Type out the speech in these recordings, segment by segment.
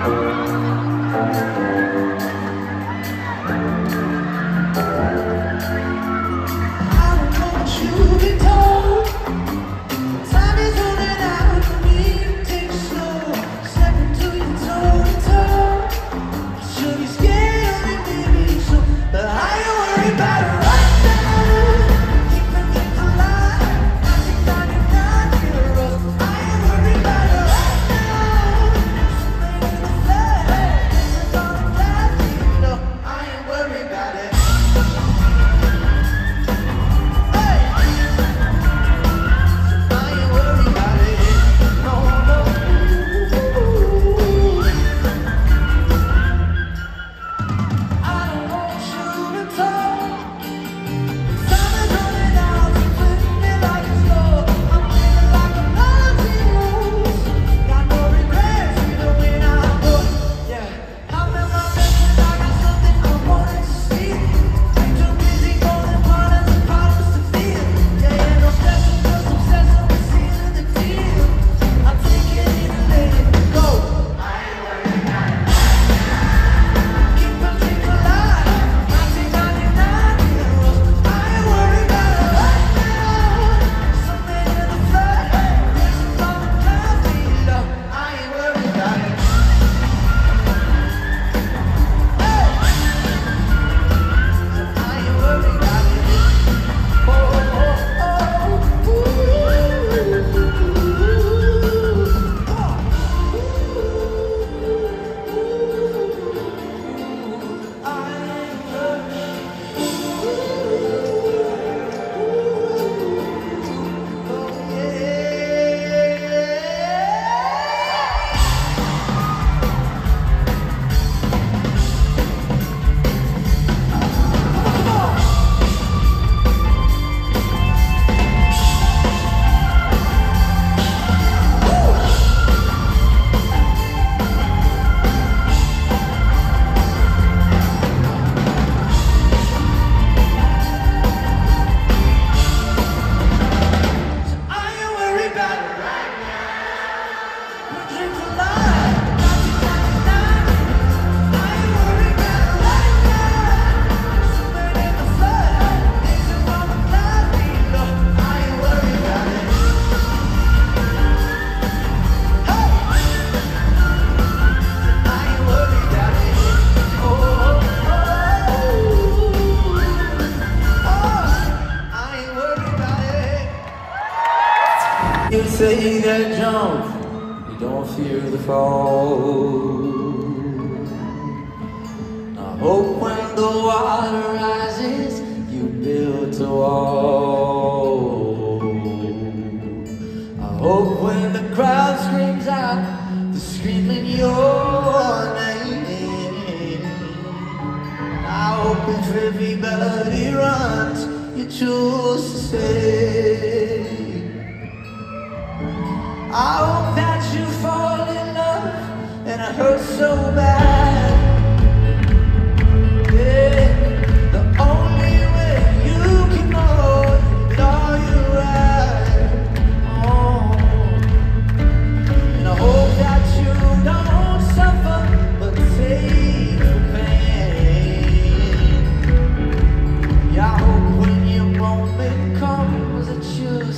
Thank you. Jump, you don't fear the fall. I hope when the water rises, you build a wall. I hope when the crowd screams out, they're screaming your name. I hope if everybody runs, you choose to stay. I hope that you fall in love and it hurts so bad. Yeah, the only way you can know all and I hope that you don't suffer but take the pain. Yeah, I hope when that you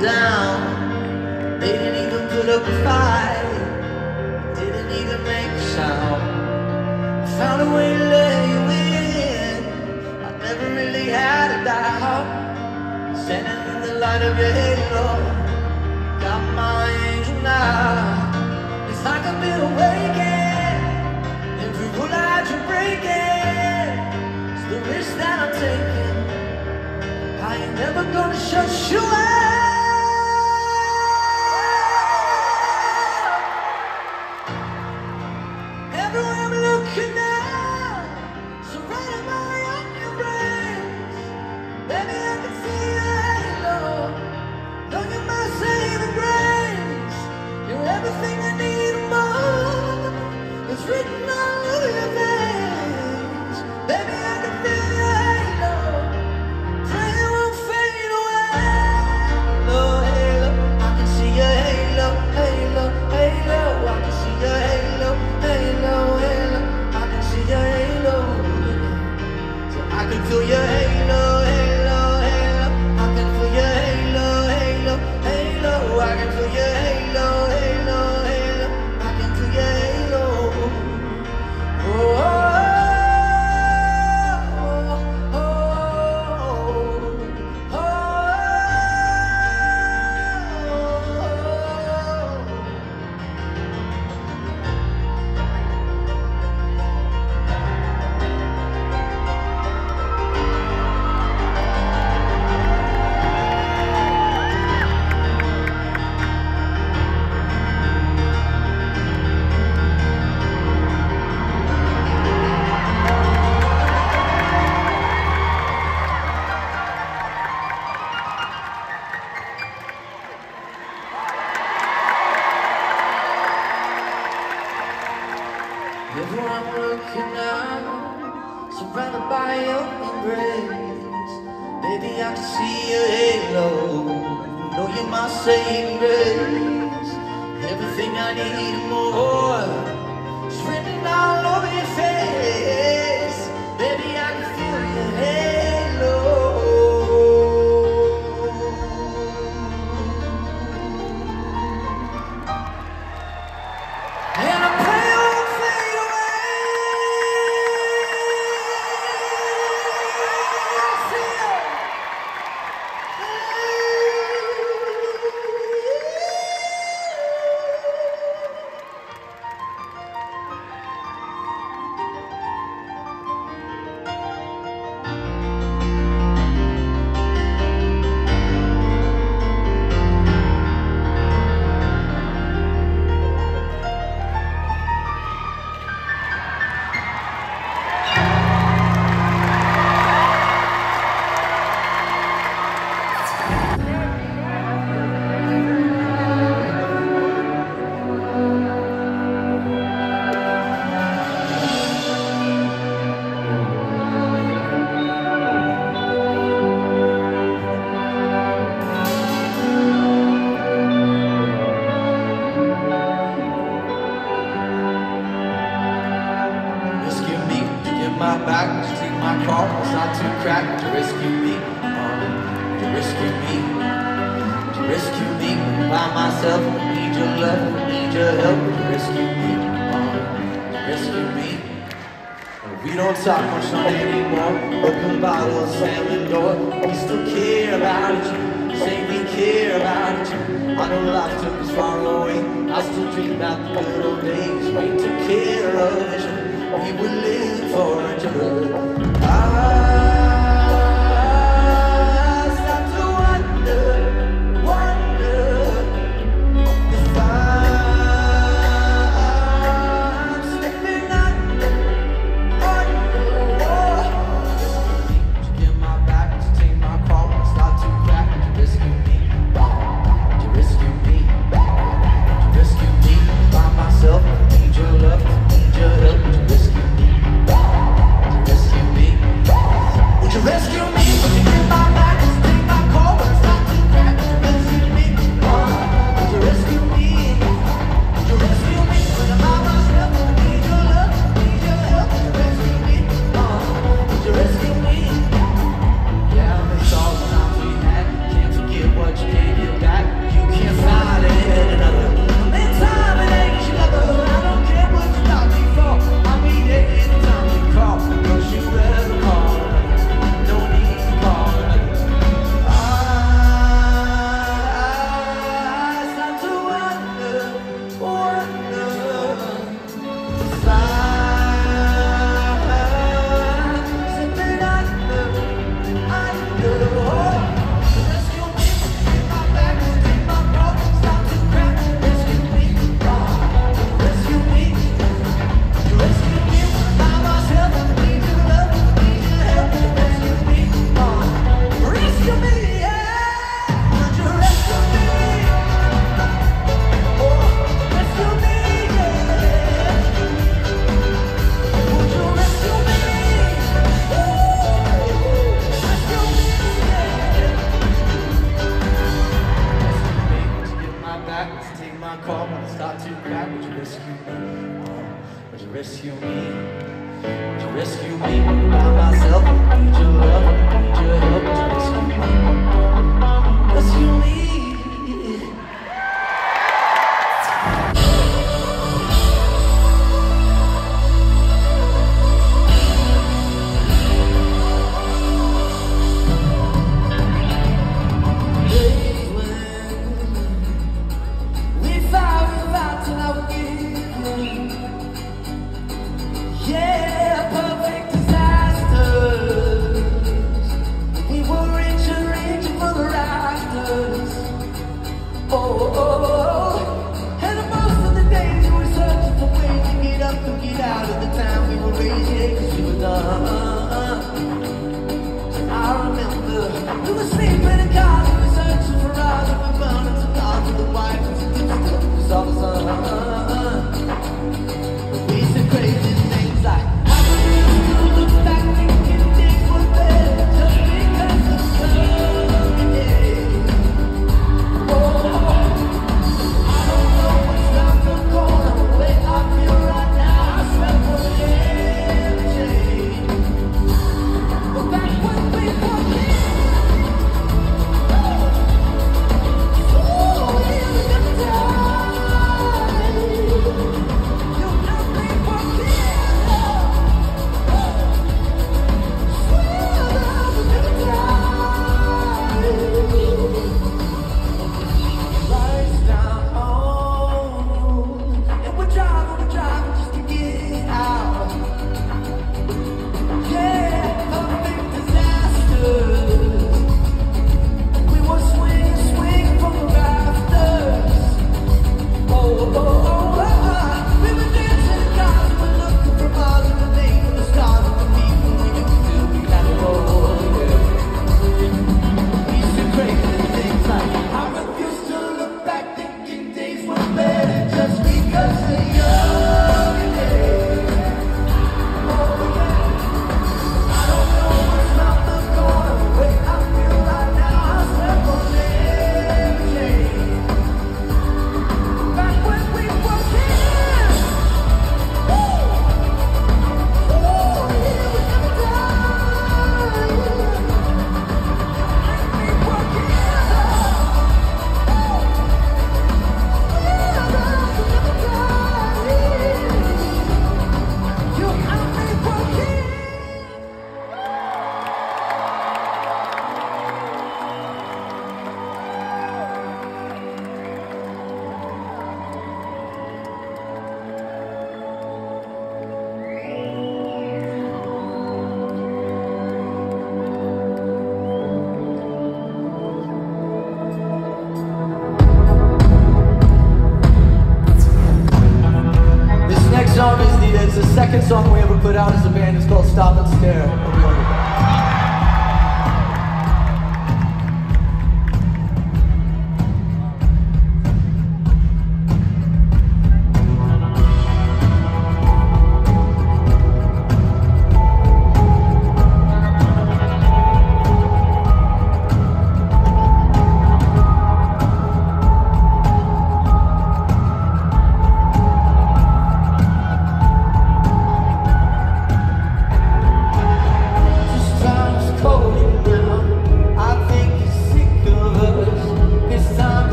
down. They didn't even put up a fight, didn't even make a sound. Found a way to let you in. I never really had a doubt. Standing in the light of your halo, got my angel now. If I've been awakened, every rule I'd break it. It's the risk that I'm taking. I ain't never gonna shut you out.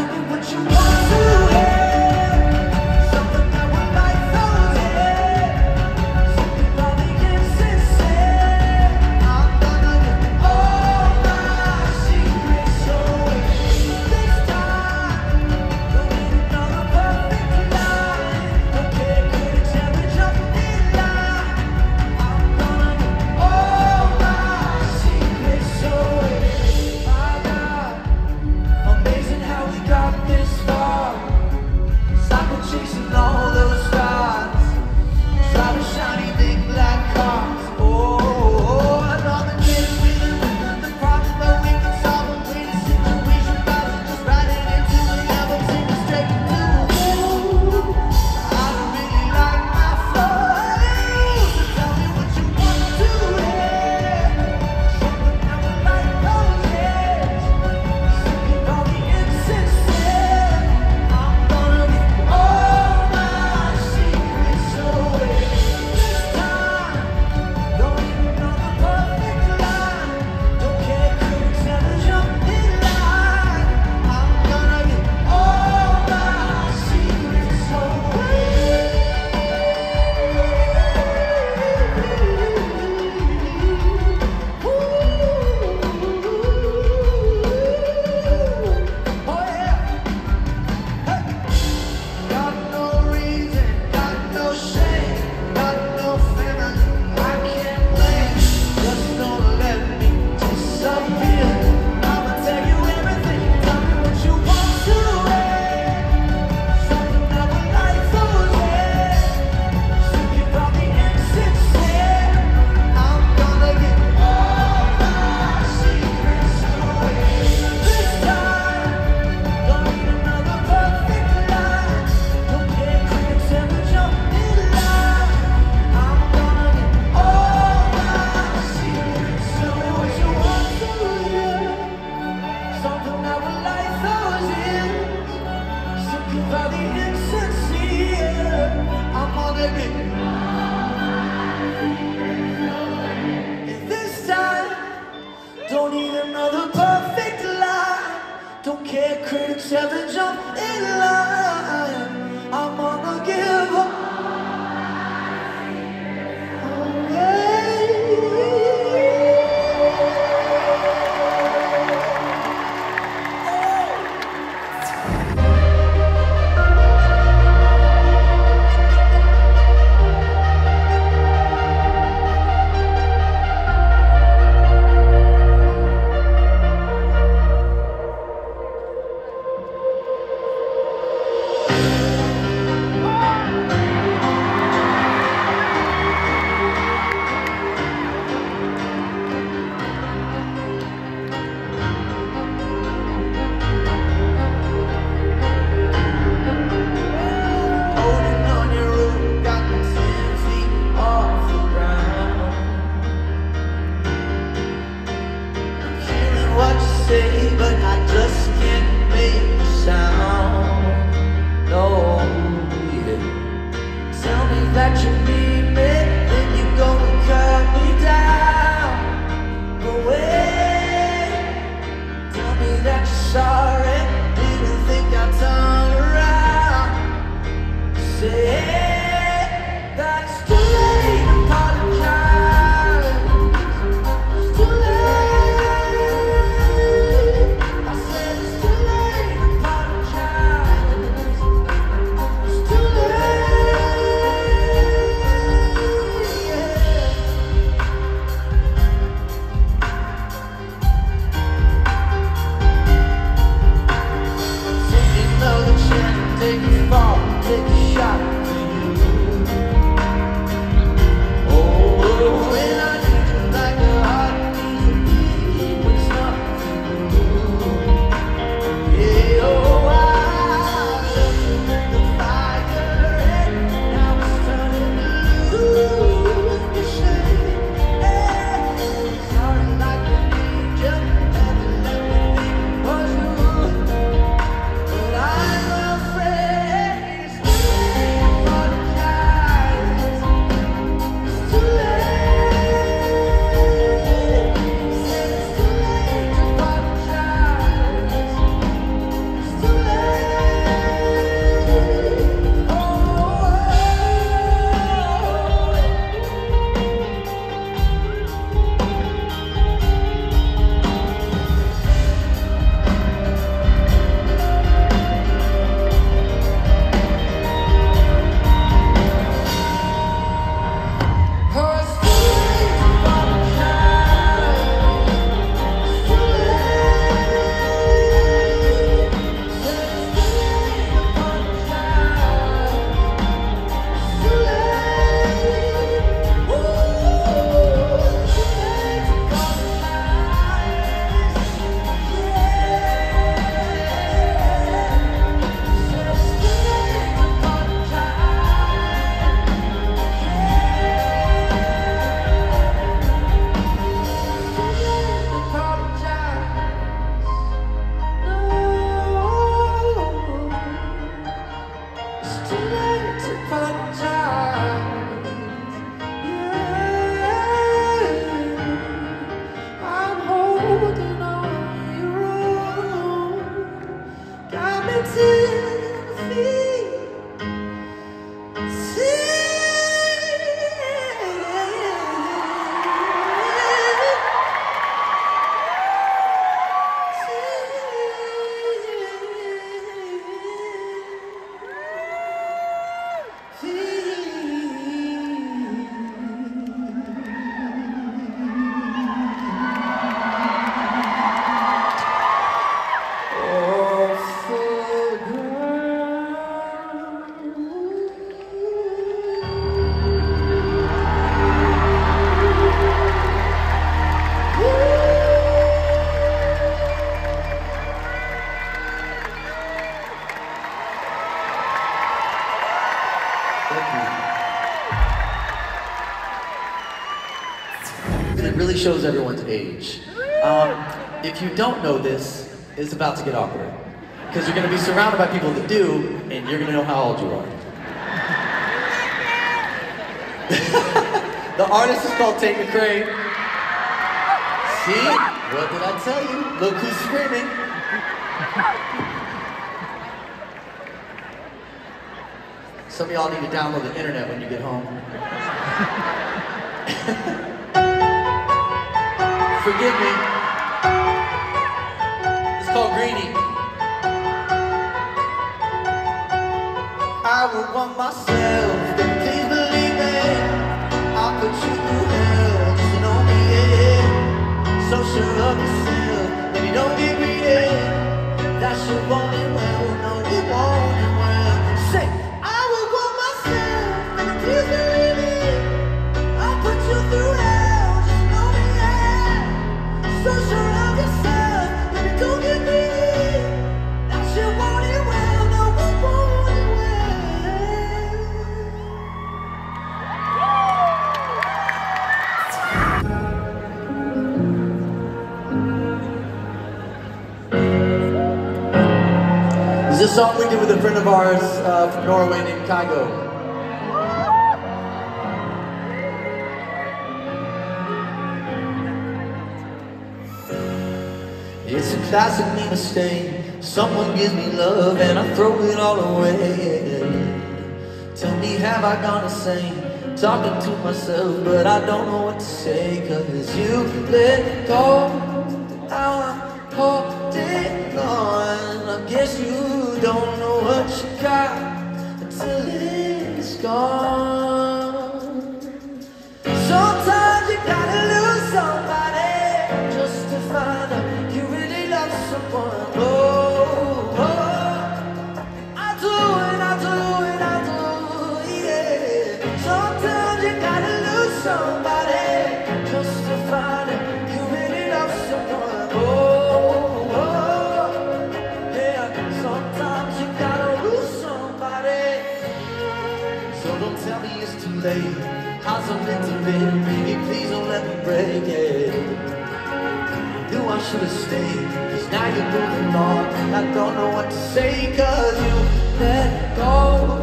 Tell me what you want shows everyone's age. Um, if you don't know this, it's about to get awkward. Because you're going to be surrounded by people that do, and you're going to know how old you are. the artist is called Tate McRae. See? What did I tell you? Look who's screaming. Some of y'all need to download the internet when you get home. Forgive me. It's called Greedy. I would want myself, but please believe me. I'll put you through hell, just know me. So sure of yourself, This is a song we did with a friend of ours uh, from Norway named Kygo. It's a classic me mistake. Someone gives me love and I throw it all away. Tell me, have I gone insane? Talking to myself, but I don't know what to say. Cause you let go. Be? Baby, please don't let me break it. Knew I should have stayed. Cause now you're moving on. I don't know what to say. Cause you let go.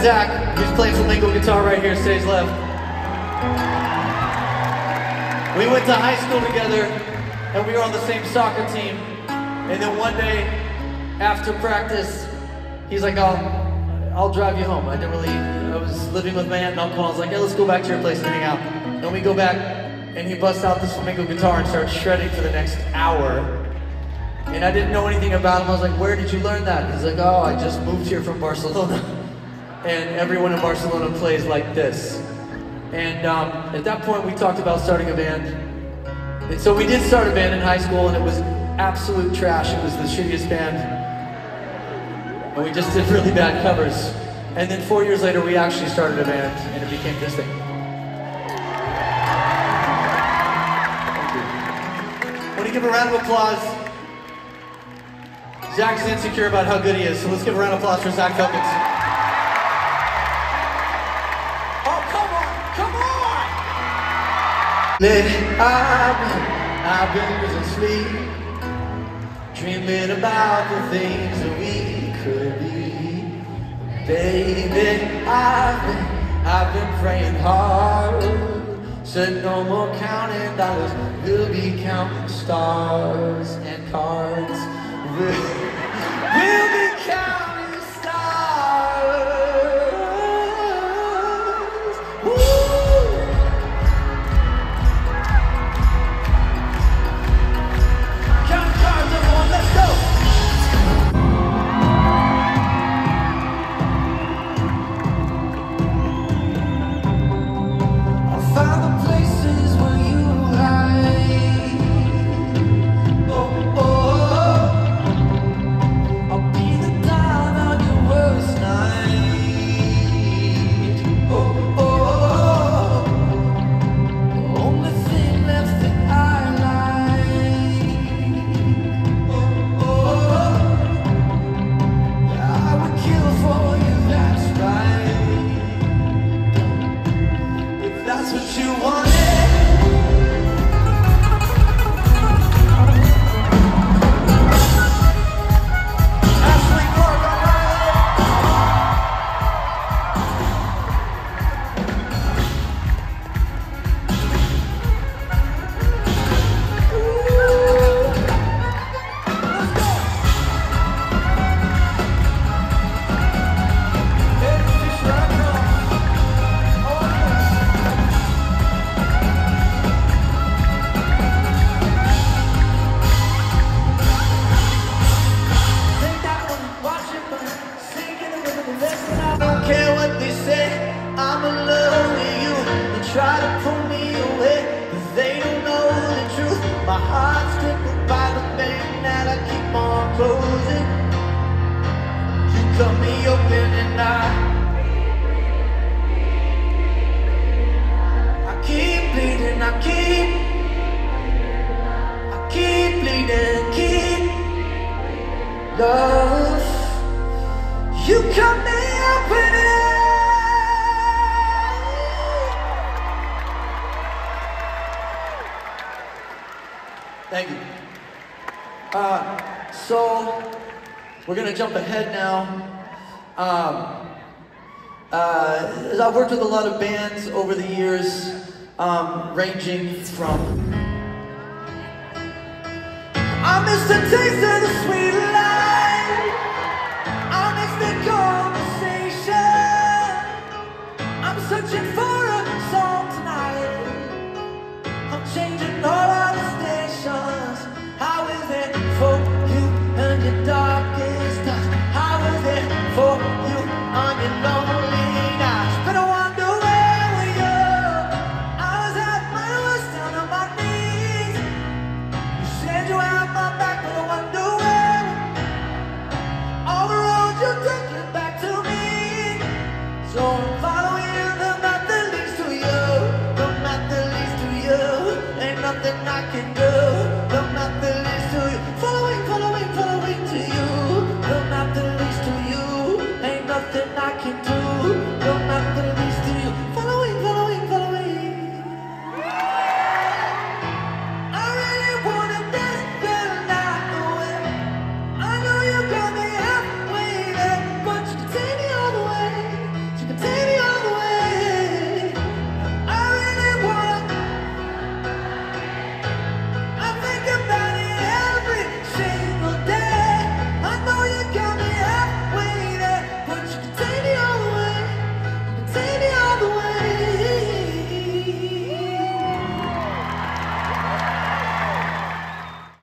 Zach, who's playing flamenco guitar right here, stage left. We went to high school together, and we were on the same soccer team. And then one day, after practice, he's like, "I'll, I'll drive you home." I didn't really. I was living with my aunt and uncle. I was like, "Yeah, let's go back to your place and hang out." Then we go back, and he busts out this flamenco guitar and starts shredding for the next hour. And I didn't know anything about him. I was like, "Where did you learn that?" He's like, "Oh, I just moved here from Barcelona." And everyone in Barcelona plays like this. And um, at that point, we talked about starting a band. And so we did start a band in high school, and it was absolute trash. It was the shittiest band. And we just did really bad covers. And then four years later, we actually started a band, and it became this thing. You. Want to give a round of applause. Zach's insecure about how good he is, so let's give a round of applause for Zach Filkins. I've been, I've been losing sleep, dreaming about the things that we could be. Baby, I've been, I've been praying hard. Said no more counting dollars, we'll be counting stars and cards.